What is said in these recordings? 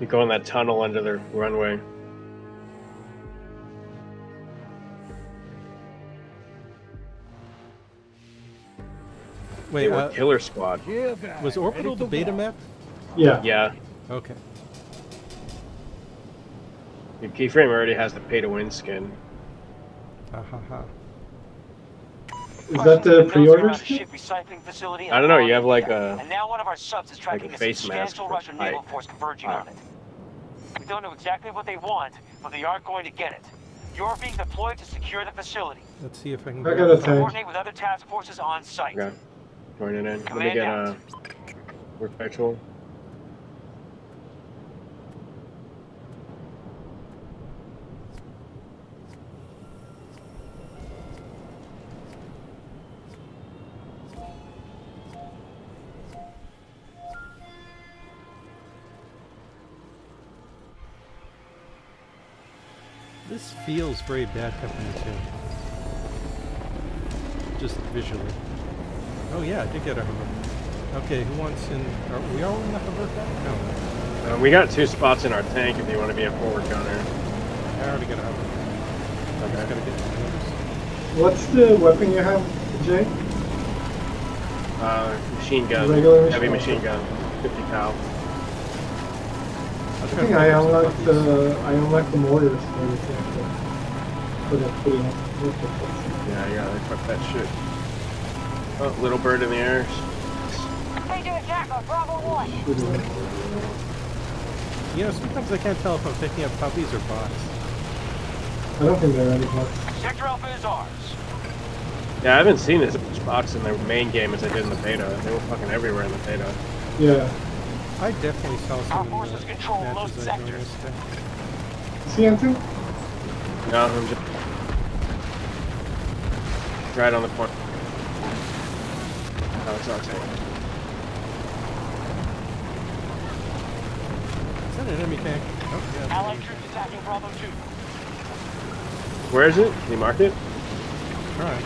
You go in that tunnel under the runway. Wait, They were uh, killer squad. was Orbital the beta map? Yeah. Yeah. Okay. Your keyframe already has the pay to win skin. Ha ha ha. Is that the pre-order skin? ship recycling facility I don't know, you have like a And now one of our subs is tracking a a, face mask Russian naval force converging on it. We don't know exactly what they want, but they aren't going to get it. You're being deployed to secure the facility. Let's see if I can. I got a tank. Coordinate with other task forces on site. Okay. Joining in. Let me Command get out. uh work feels very Bad Company 2. Just visually. Oh yeah, I did get a hover. Okay, who wants in? Are we all in the hover guy? No, Uh, we got two spots in our tank if you want to be a forward gunner. I already got a hover. I just gotta get my others. What's the weapon you have, Jay? Uh, machine gun. Regular machine- heavy machine gun. 50 cal. I think I unlocked the I unlocked the mortars for the tank. For the putting up. Yeah, I gotta equip that shit. Oh, little bird in the air. They do attack on Bravo 1. You know, sometimes I can't tell if I'm picking up puppies or bots. I don't think they're any bots. Sector Alpha is ours. Yeah, I haven't seen this much box in the main game as I did in the beta. They were fucking everywhere in the beta. Yeah. I definitely saw some Our forces the control matches most I joined sectors. yesterday. See anything? No, I'm just right on the point. Oh, it's not tank. Is that an enemy tank? Oh, yeah. Allied troops attacking Bravo 2. Where is it? Can you mark it? Alright.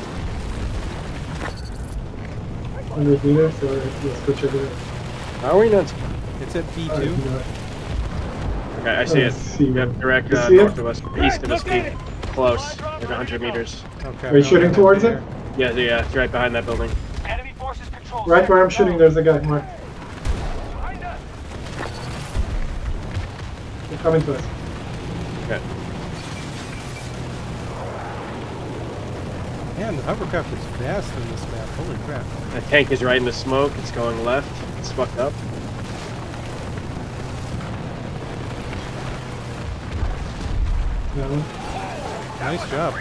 100 meters or let's go check it out. How are we not? It's at Oh, B2. Okay, I see it. see Yep, direct uh, see it? north of us, east of us, Pete. Close, like 100 meters. Okay. Are you no, shooting no, towards it? Yeah, yeah, it's right behind that building. Enemy forces control. Right where I'm shooting, there's a guy marked. Behind us. They're coming to us. Okay. Man, the hovercraft is fast in this map. Holy crap. That tank is right in the smoke. It's going left. It's fucked up. No. Nice job.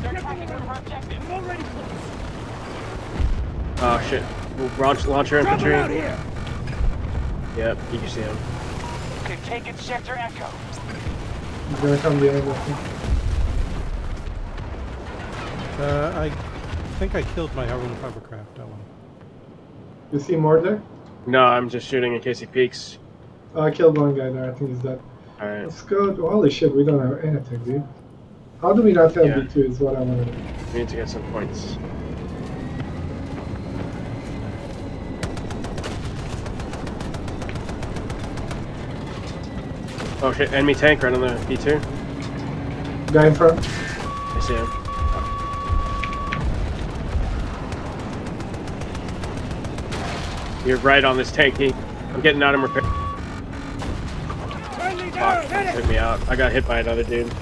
They're attacking our objective. Oh shit. Launch, launcher infantry. Yep, you can see him. They've taken Sector Echo. He's gonna come behind us. Uh, I think I killed my hover hovercraft. Well. You see more there? No, I'm just shooting in case he peeks. Oh, I killed one guy there. I think he's dead. Alright. Let's go. Holy shit, we don't have anything, dude. How do we not have Yeah. B2 is what I want to know. We need to get some points. Oh shit, enemy tank right on the B2. Guy in front. I see him. You're right on this tank, he. I'm getting out of repair. Fuck, took me out. I got hit by another dude.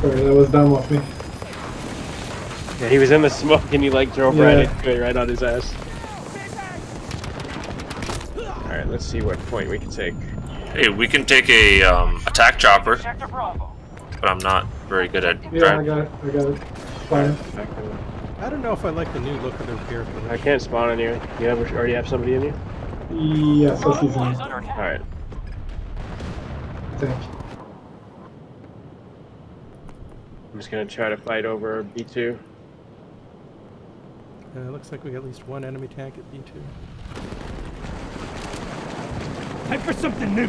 Sorry, that was dumb of me. Yeah, he was in the smoke and he like drove Yeah. right into it, right on his ass. Alright, let's see what point we can take. Hey, we can take a um, attack chopper, but I'm not very good at Yeah, I got it. I got it. Fine. I don't know if I like the new look of their vehicle. I can't spawn on you. You have, already have somebody in you? Yes, Bravo he's 1 in. is under attack. Alright. Tank. I'm just gonna try to fight over B2. Uh, it looks like we got at least one enemy tank at B2. Time for something new.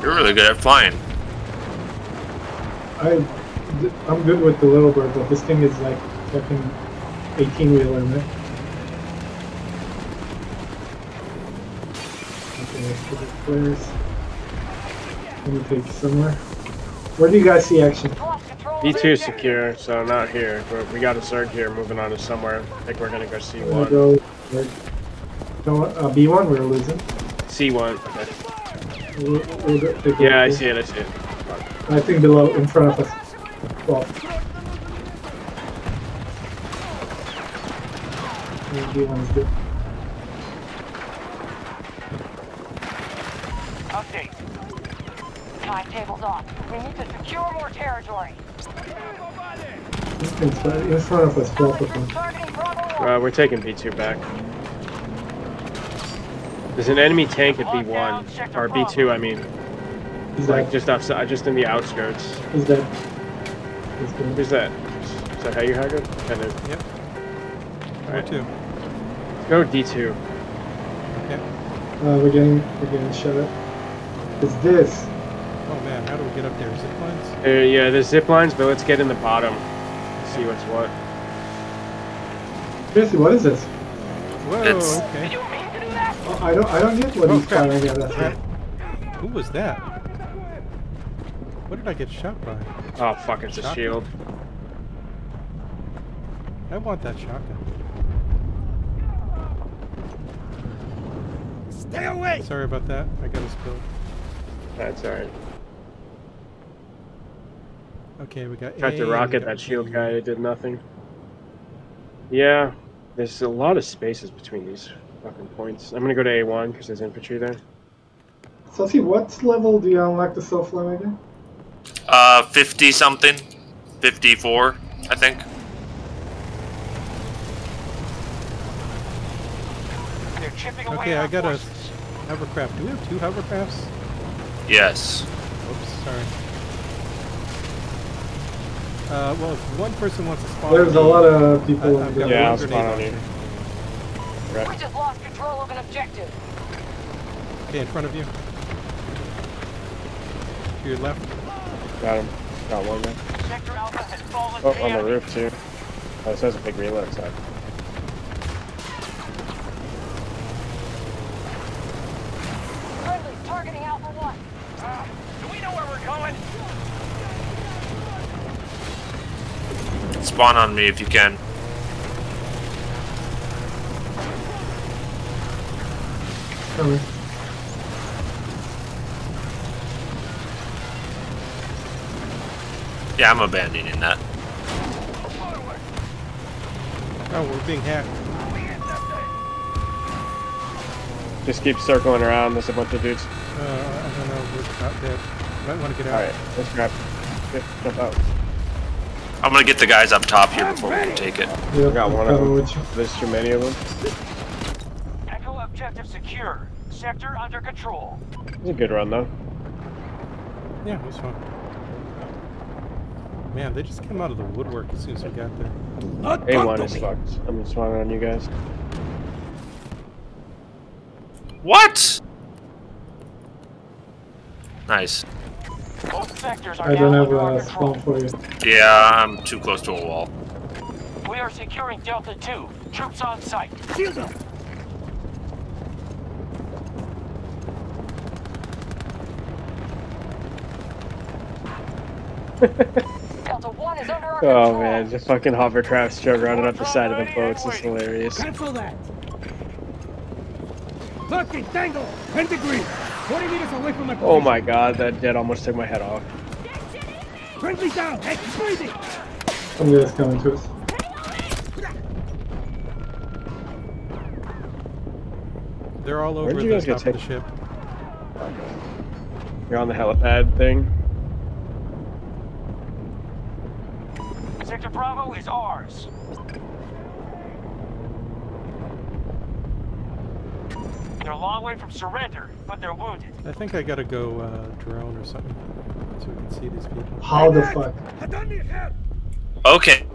You're really good at flying. I, I'm good with the little bird, but this thing is like fucking 18 wheeler, man. The flares. Let me take somewhere. Where do you guys see action? Lost control of B2 is secure, so not here. We're, we got a Zerg here moving on to somewhere. I think we're gonna go I'm gonna C1. go. No, uh, B1, we're losing. C1. Okay. We'll, we'll go- Yeah, I see it, I see it. I think below, in front of us. Well. B1 is good. Update. Timetable's on. We need to secure more territory. In, front- of us, both of them. Targeting Bravo 1. Uh, we're taking B2 back. There's an enemy tank at B1. Or B2, I mean. He's Like, like, just outside, just in the outskirts. he's dead. He's good. Who's that? Is that how you hack it? Kind of. Yep. Where Alright. to? Go D2. Okay. Uh, we're getting, we're getting shut up. It's this. Oh man, how do we get up there? Zip lines? Uh, yeah, there's zip lines, but let's get in the bottom. See what's what. Seriously, what is this? Whoa, It's- okay. You mean to do that? Oh, I don't, I don't get what Oh, he's crap. firing at us. Crap. Who was that? What did I get shot by? Oh fuck, it's a shield. I want that shotgun. Stay away! Sorry about that. I got us killed. That's alright. Okay, we got Tried A, to rocket that shield guy, it did nothing. Yeah, there's a lot of spaces between these fucking points. I'm gonna go to A1 because there's infantry there. So see, what level do you unlock the self flame again? Uh, 50 something. 54, I think. They're chipping away Okay, I our got a hovercraft. Do we have two hovercrafts? Yes. Oops, sorry. Uh, well, if one person wants to spawn. There's a lot of people I've in got. Yeah, I'll grenade spawn on you. launcher. We just lost control of an objective. Okay, in front of you. To your left. Got him. Got one there. Sector Alpha has fallen Oh, on the enemy. roof too. Oh, this has a big reload side. Friendly's targeting Alpha 1. Uh, do we know where we're going? Spawn on me if you can. Coming. Yeah, I'm abandoning that. Oh, we're being hacked. Just keep circling around. There's a bunch of dudes. Uh, I don't know. We're out there. Might want to get out. Alright, let's grab. Get, jump out. I'm gonna get the guys up top here before we can take it. Yep, got one of them. with you. There's too many of them. Echo objective secure. Sector under control. It's a good run though. Yeah, it was fun. Man, they just came out of the woodwork as soon as we got there. A1 is fucked. I'm spawning on you guys. What? Nice. Both sectors are I don't have a control. spawn for you. Yeah, I'm too close to a wall. We are securing Delta 2. Troops on site. Shield up. Delta 1 is under our oh, control. Oh man, the fucking hovercrafts drove running up the side of the boats. It's hilarious. Cancel that. Fucking tango. Pentagram. 40 meters away from my Oh my god, that jet almost took my head off. Friendly down. Hey, breathing. Some guys coming to us. They're all over the top of the taken? ship. You're on the helipad thing. Sector Bravo is ours. They're a long way from surrender, but they're wounded. I think I gotta go uh, drone or something so we can see these people. How the fuck? I don't need help. Okay.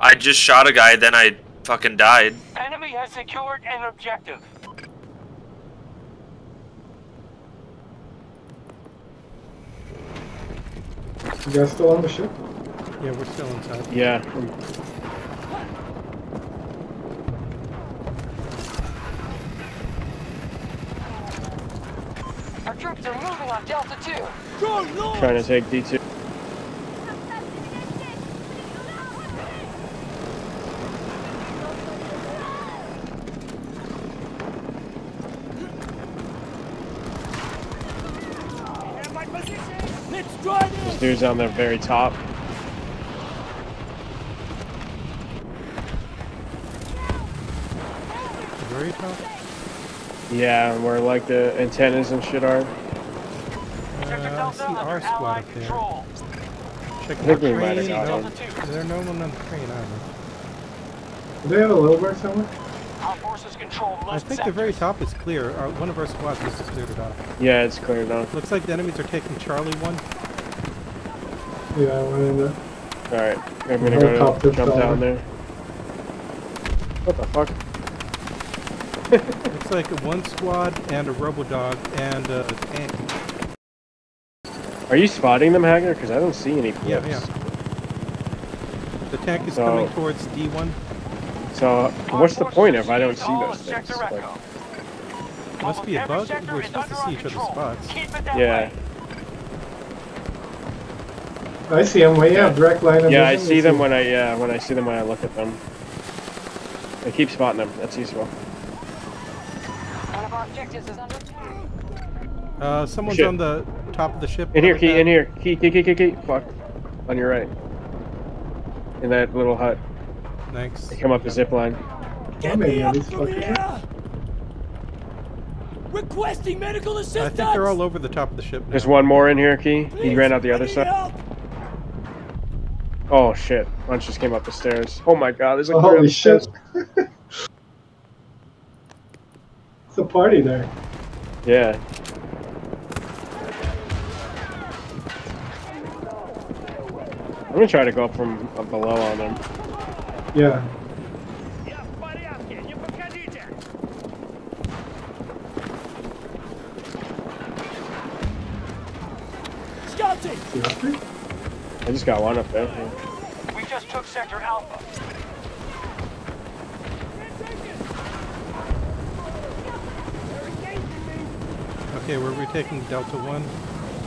I just shot a guy, then I fucking died. Enemy has secured an objective. You guys still on the ship? Yeah, we're still inside. Yeah. On Delta 2. Drone! Trying to take D2. In my position! Let's drive This dude's on the very top. The very top? Yeah, where like the antennas and shit are. Sector Uh, I see under our squad Allied up there. Check think the we might have No, one. Delta 2. There's no one on the train either. Do they have a low bar somewhere? Our forces control most I think the very top is clear. Our, one of our squads must have cleared it off. Yeah, it's clear now. Looks like the enemies are taking Charlie 1. Yeah, I went in there. Alright, I'm gonna go to jump fell. down there. What the fuck? Looks like one squad and a Robodog and a tank. Are you spotting them, Hager? Because I don't see any clips. Yeah, yeah. The tank is So- coming towards D1. So, what's the point if I don't see those of things? Like, Must be a bug. We're supposed to see each other's spots. Keep it that yeah. I see them. Well, yeah, direct line of yeah, I see them when I yeah when I see them when I look at them. I keep spotting them. That's useful. One of our objectives is under attack. Uh, someone's Shit. on the top of the ship. In here, key. In here, key, key, key, key, key. Fuck, on your right. In that little hut. Thanks. They come up the zip line. Get maybe me up from here! Requesting medical assistance! I think they're all over the top of the ship now. There's one more in here, key. He ran out the other side. help. Oh shit! Bunch just came up the stairs. Oh my god, there's like three Holy shit. it's a party there. Yeah. I'm gonna try to go up from up below on them. Yeah. I just got one up there. We just took sector Alpha. Okay, were we taking Delta 1?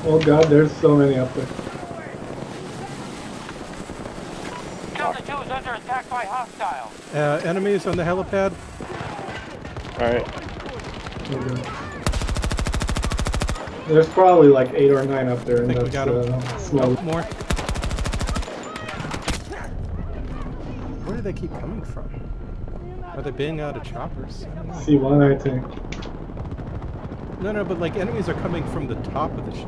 Oh god, there's so many up there. By hostiles. Uh, enemies on the helipad? Alright. Oh. There's probably like eight or nine up there, and think we that's got 'em. uh, small. Nope, more. Where do they keep coming from? Are they being out of choppers? I. C1, I think. No, no, but like enemies are coming from the top of the ship.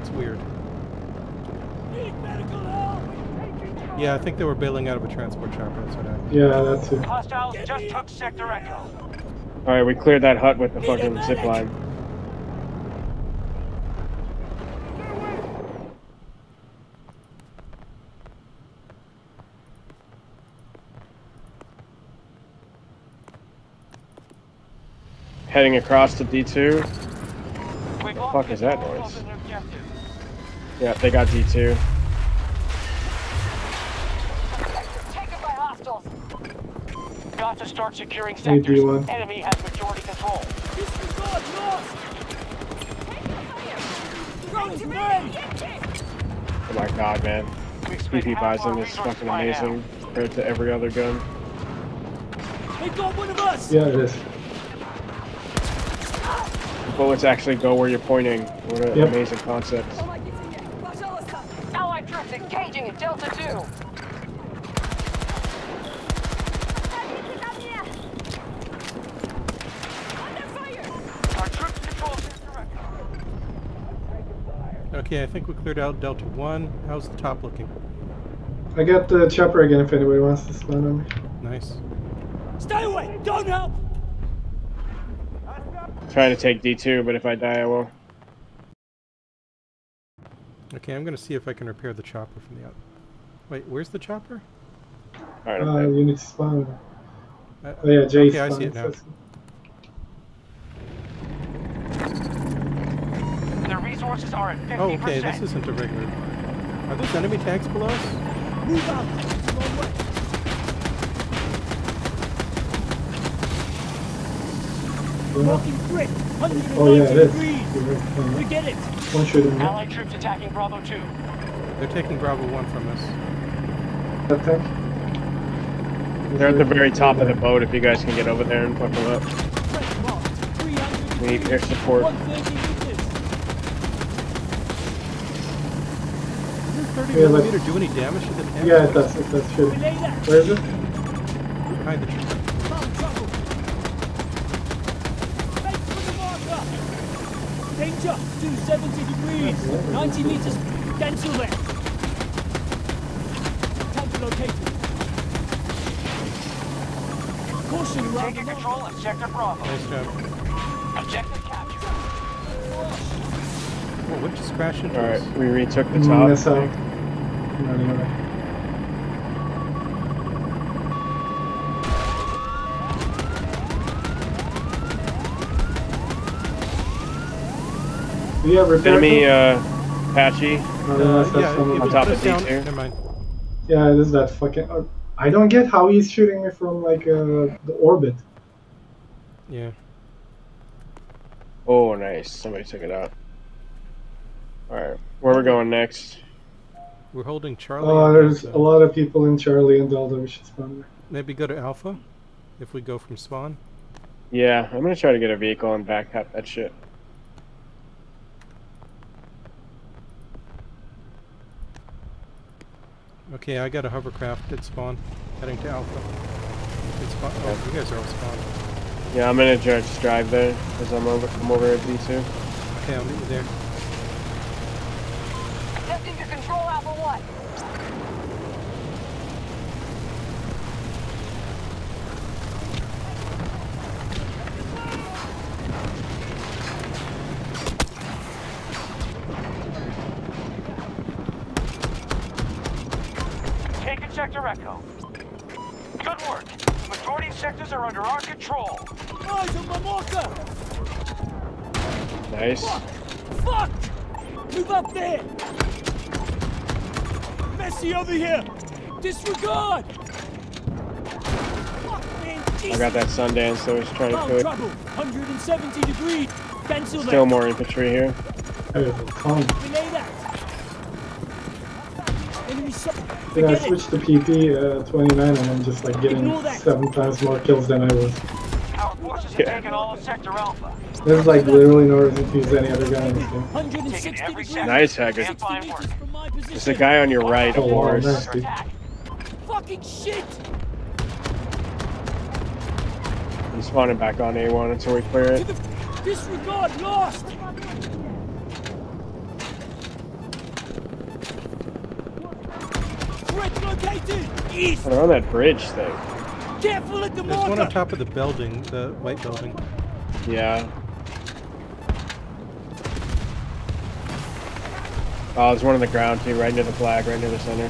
It's weird. Need medical help! Yeah, I think they were bailing out of a transport chopper. That's what happened. Yeah, that's it. Hostiles just took Sector Echo. Alright, we cleared that hut with the fucking zip line. Heading across to D2. What the fuck is that noise? of an objective. Yeah, they got D2. Got to start securing Hey, sectors. D1. Enemy has majority control. Disregard lost! Throwing grenade! Oh my god, man. We expect PP Bison is fucking by now. amazing compared to every other gun. They got one of us! Yeah, it is. Bullets actually go where you're pointing. What an Yep. amazing concept. Allied troops engaging in Delta 2. Our troops control Sector Echo. Okay, I think we cleared out Delta 1. How's the top looking? I got the chopper again if anybody wants to spawn on me. Nice. Stay away! Don't help! Trying to take D2, but if I die, I will. Okay, I'm gonna see if I can repair the chopper from the out. Wait, where's the chopper? Alright, Uh, okay. you need to spawn. Uh, Oh yeah, Jay Okay, I see it now. so- The resource resources are at 50%. Oh, okay, this isn't a regular. Are those enemy tanks below us? Move out. It's the way. Walking grid. 190 Oh yeah, it is. degrees. You're. We get it. One shooting me. Allied troops attacking Bravo 2. They're taking Bravo 1 from us. That tank. They're at the very top of the boat if you guys can get over there and fuck them up. Threat marked. 300 We need air support. 130 meters. Does your 30 Yeah, millimeter let's- do any damage to the tank? Yeah, it does. It does shooting. Relay that. Where is it? Behind the tree. Found trouble. Make for the marker. Danger. 270 degrees. 90 meters. Cancel that. Tank located. Caution Taking the control of Sector Bravo. Nice job. Whoa, what just crashed into us? Alright, we retook the top. Miss out. Running away. Do you have repair? Enemy kit? uh, Apache. No, no, Uh, yeah, someone- if on you top of us down, D2. never mind. Yeah, it is that fucking. Uh, I don't get how he's shooting me from like uh, the orbit. Yeah. Oh, nice. Somebody took it out. Alright, where we going next? We're holding Charlie. Oh, and there's Delta. a lot of people in Charlie and Delta. We should spawn there. Maybe go to Alpha if we go from spawn. Yeah, I'm gonna try to get a vehicle and back up that shit. Okay, I got a hovercraft at spawn, heading to Alpha. It's spawn. Oh, you guys are all spawned. Yeah, I'm gonna just drive there because I'm over. I'm over at D2. Okay, I'll meet you there. Attempting to control Alpha Messi over here! Disregard! I got that Sundance, so I was trying to Found kill it. 170 degrees! Cancel Still more infantry here. There's a ton. That! Enemy I switched to PP uh, 29 and I'm just like getting seven times more kills than I was. Our forces Yeah. taken all of Sector Alpha. There's like literally no reason to use any other gun in this game. 160 Taking every degrees! sector. Nice, Haggard. 60 Fine meters work. from my position! There's the guy on your right, of Oh, course. nice. Under attack. Fucking shit! I'm spawning back on A1 until we clear To it. disregard! Lost! Threat located! East! They're on that bridge thing. Careful at the There's one on marker! top of the building, the white building. Yeah. Oh, there's one on the ground too, right near the flag, right near the center.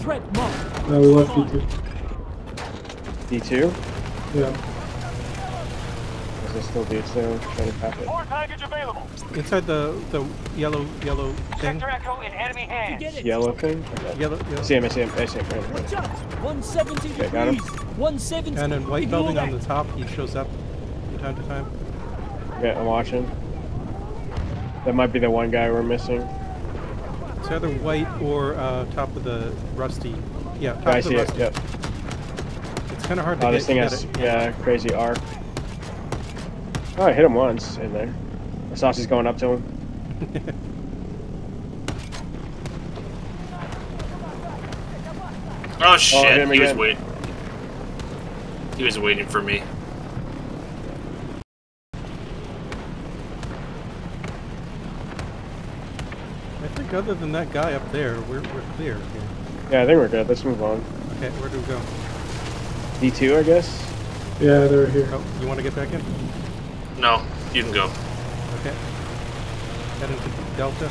Threat marked! No, we lost P2. D2? Yeah. Is it still D2? Trying to tap it. Support package available. Inside the the yellow yellow thing. Sector Echo in enemy hands. Yellow thing? Okay. Yellow, I yellow. see him, I see him, I see him. Right, right. Watch out! 170 Okay, got him. Degrees! 170 And in white building on the top, he shows up from time to time. Yeah, I'm watching. That might be the one guy we're missing. It's either white or uh, top of the rusty. Yeah, top I of the see it, rusty. yep. It's kind of hard to get. Oh, this thing get has, it. yeah, crazy arc. Oh, I hit him once in there. The saucy's going up to him. Oh shit, him he was waiting. He was waiting for me. I think other than that guy up there, we're, we're clear here. Yeah, I think we're good. Let's move on. Okay, where do we go? D2, I guess? Yeah, they're here. Oh, you want to get back in? No, you can go. Okay. Head into Delta.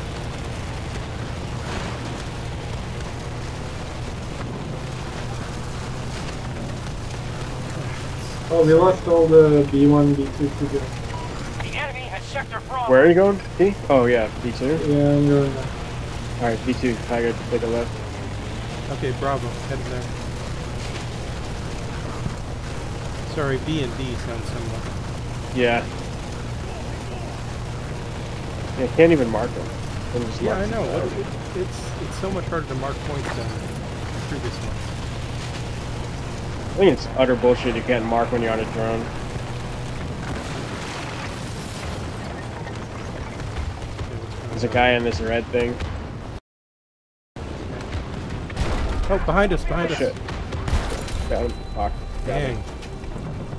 Oh, we lost all the B1, B2 to the... The enemy has sector Bravo. Where are you going? B? Oh yeah, B two. Yeah, I'm going there. All right, B two. Tiger, take a left. Okay, Bravo, heading there. Sorry, B and D sound similar. Yeah. Yeah, can't even mark them. Yeah, I know. it, it's it's so much harder to mark points than the previous ones. I think it's utter bullshit. You can't mark when you're on a drone. Okay, what's going There's a guy in this red thing. Oh, behind us, Oh, behind us. shit. Got him. Fuck. Got. Dang.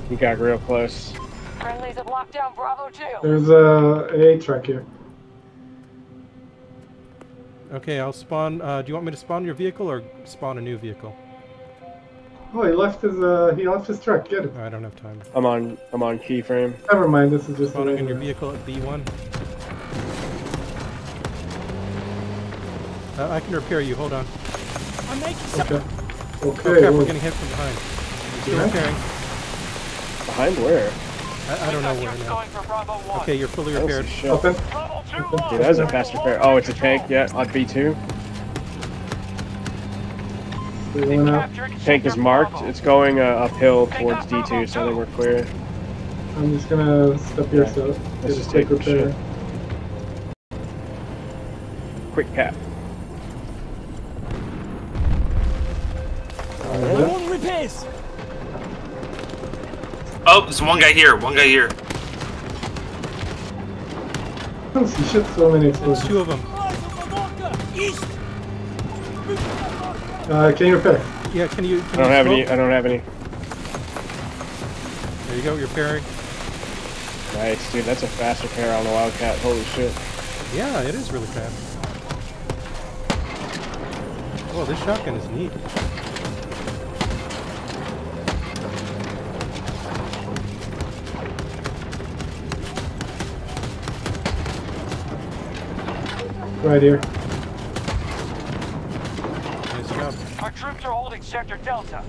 He got real close. Friendlies have locked down Bravo 2. There's a A truck here. Okay, I'll spawn. Uh, do you want me to spawn your vehicle or spawn a new vehicle? Oh, he left his uh, he left his truck. Get it. I don't have time. I'm on. I'm on keyframe. Never mind. This is just. Spawning in your vehicle at B1. Uh, I can repair you. Hold on. I'm making some. Okay. Oh Okay. crap! We're well, getting hit from behind. Still Yeah? repairing. Behind where? I, I don't know where now. going for Bravo 1. Okay, you're fully I don't see repaired. shit. Open. Bravo 2 Okay. lost. Dude, that was a fast repair. Oh, it's a tank. Yeah, on B2. We went up. Captured Tank is marked. It's going uh, uphill towards D2, so I think we're clear. I'm just gonna step here Yeah. so Let's just quick take the shit. repair. Quick cap. I'm repairs. Oh, there's one guy here. One guy here. I don't see shit. So many There's two of them. Uh, can you repair? Yeah, can you? I don't you have smoke? any. I don't have any. There you go. You're repairing. Nice, dude. That's a fast repair on the Wildcat. Holy shit. Yeah, it is really fast. Oh, this shotgun is neat. Right here. Nice job. Our troops are holding sector Delta.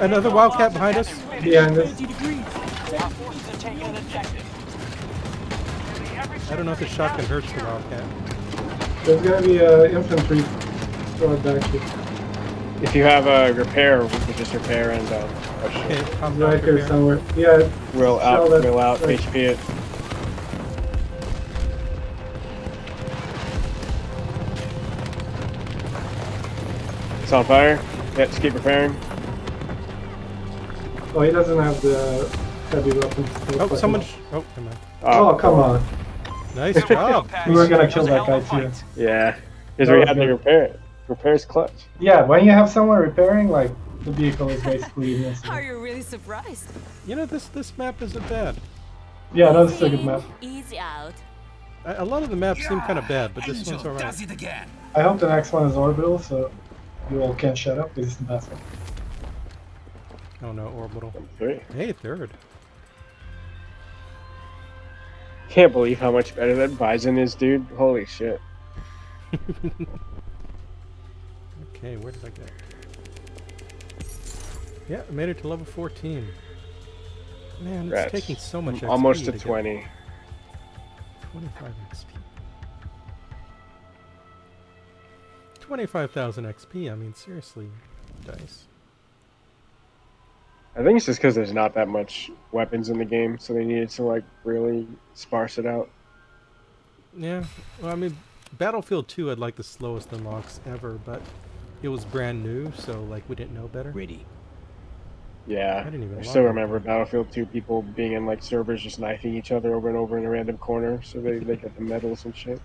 Another Wildcat behind us? and finish. Behind us. 30 degrees. Our forces have taken an objective. I don't know if the shotgun hurts the Wildcat. There's gonna be uh, infantry. Throw it back here. If you have a repair, we could just repair and um, oh Okay, shit. Right back here here. somewhere. Yeah. Roll out. roll out. right. HP it. It's on fire. Yeah, just keep repairing. Oh, he doesn't have the heavy weapons. Oh, someone. Sh- oh, come on. Oh, come on. Nice job. We were gonna kill that guy too. Yeah, because That we was had to repair it. Repair's clutch. Yeah, when you have someone repairing, like the vehicle is basically invincible. Are you really surprised? You know this this map isn't bad. Yeah, that's a good map. Easy out. A, a lot of the maps seem kind of bad, but this one's alright. I hope the next one is orbital, so you all can't shut up. This is the best one. Oh no, orbital. Three. Hey, third. Can't believe how much better that Bison is, dude. Holy shit. Okay, where did I get? Yeah, I made it to level 14. Man, it's Rats. taking so much XP Almost to get 20. 25 XP. 25,000 XP, I mean, seriously, dice. I think it's just because there's not that much weapons in the game, so they needed to like really sparse it out. Yeah, well, I mean, Battlefield 2 had like the slowest unlocks ever, but it was brand new, so like we didn't know better. Ready. Yeah, I didn't even I still in. remember Battlefield 2 people being in like servers just knifing each other over and over in a random corner, so they they get the medals and shit.